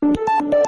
Thank you